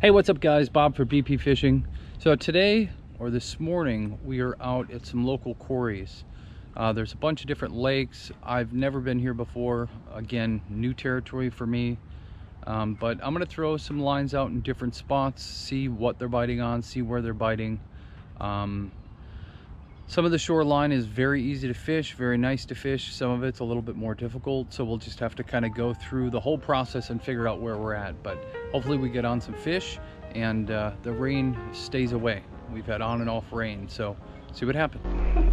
Hey, what's up guys? Bob for BP Fishing. So today, or this morning, we are out at some local quarries. Uh, there's a bunch of different lakes. I've never been here before. Again, new territory for me. Um, but I'm gonna throw some lines out in different spots, see what they're biting on, see where they're biting. Um, some of the shoreline is very easy to fish, very nice to fish. Some of it's a little bit more difficult, so we'll just have to kind of go through the whole process and figure out where we're at. But hopefully we get on some fish and uh, the rain stays away. We've had on and off rain, so see what happens.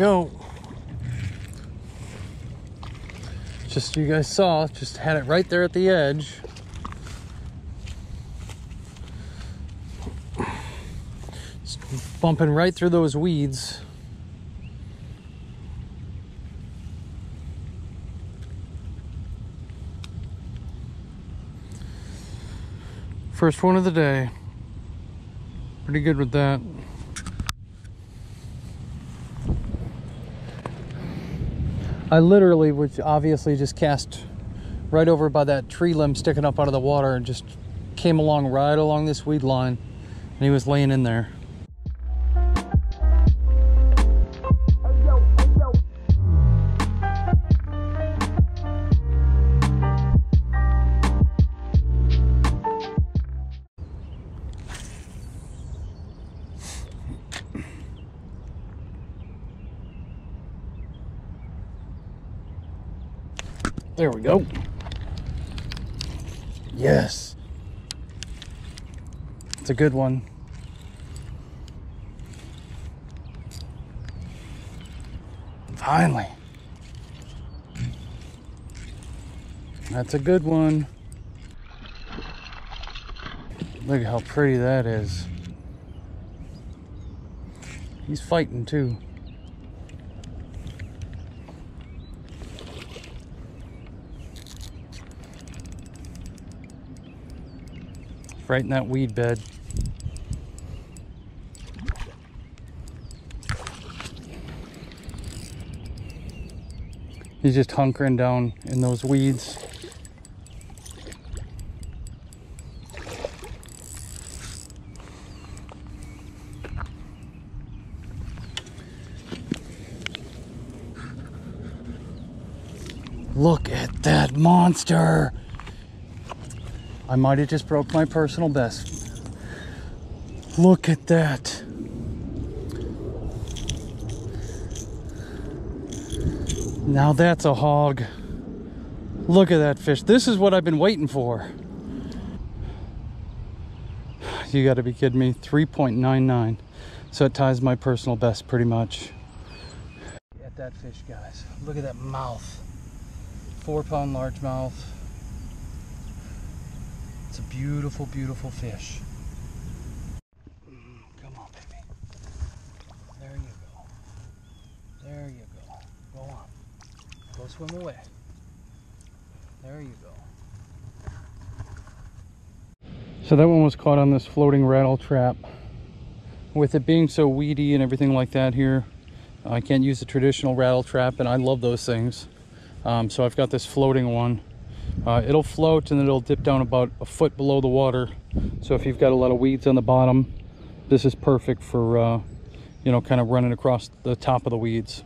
go. Just you guys saw, just had it right there at the edge. Bumping right through those weeds. First one of the day. Pretty good with that. I literally, which obviously just cast right over by that tree limb sticking up out of the water and just came along right along this weed line and he was laying in there. There we go. Yes. It's a good one. Finally. That's a good one. Look at how pretty that is. He's fighting too. Right in that weed bed. He's just hunkering down in those weeds. Look at that monster. I might have just broke my personal best. Look at that. Now that's a hog. Look at that fish. This is what I've been waiting for. You gotta be kidding me. 3.99. So it ties my personal best pretty much. At that fish, guys. Look at that mouth. Four pound largemouth. It's a beautiful, beautiful fish. Mm, come on, baby. There you go. There you go. Go on. Go swim away. There you go. So that one was caught on this floating rattle trap. With it being so weedy and everything like that here, I can't use the traditional rattle trap and I love those things. Um, so I've got this floating one uh, it'll float and it'll dip down about a foot below the water. So if you've got a lot of weeds on the bottom, this is perfect for, uh, you know, kind of running across the top of the weeds.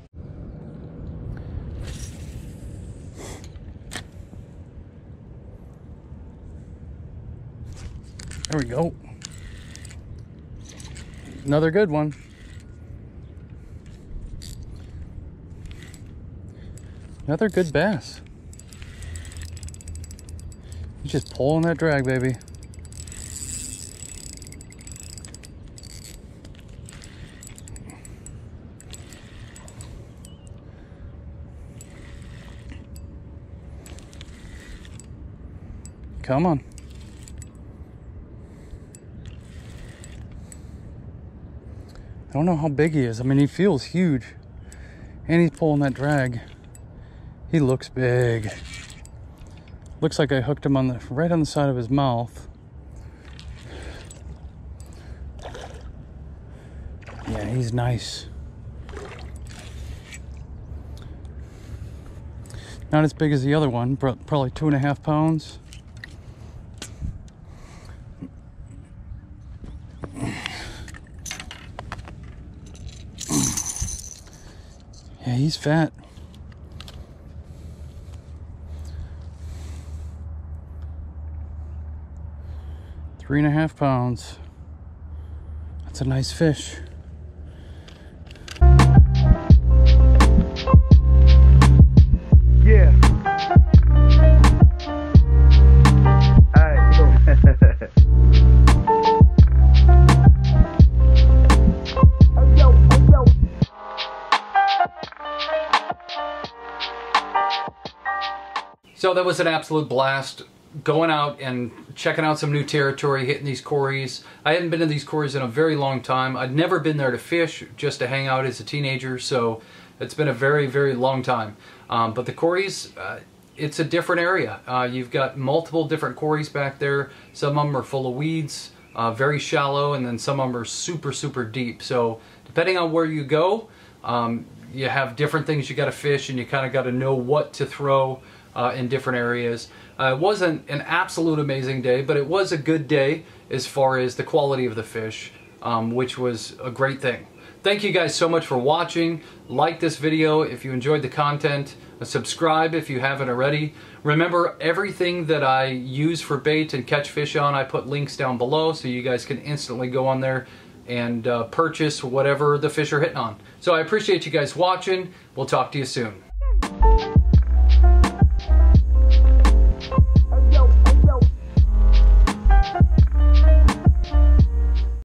There we go. Another good one. Another good bass. Just pulling that drag, baby. Come on. I don't know how big he is. I mean, he feels huge. And he's pulling that drag. He looks big looks like I hooked him on the right on the side of his mouth. Yeah, he's nice. Not as big as the other one, probably two and a half pounds. Yeah, he's fat. Three and a half pounds. That's a nice fish. Yeah. So that was an absolute blast. Going out and checking out some new territory, hitting these quarries. I hadn't been to these quarries in a very long time. I'd never been there to fish, just to hang out as a teenager. So it's been a very, very long time. Um, but the quarries, uh, it's a different area. Uh, you've got multiple different quarries back there. Some of them are full of weeds, uh, very shallow, and then some of them are super, super deep. So depending on where you go, um, you have different things you got to fish, and you kind of got to know what to throw uh, in different areas. Uh, it wasn't an absolute amazing day, but it was a good day as far as the quality of the fish, um, which was a great thing. Thank you guys so much for watching. Like this video if you enjoyed the content. Uh, subscribe if you haven't already. Remember, everything that I use for bait and catch fish on, I put links down below so you guys can instantly go on there and uh, purchase whatever the fish are hitting on. So I appreciate you guys watching. We'll talk to you soon.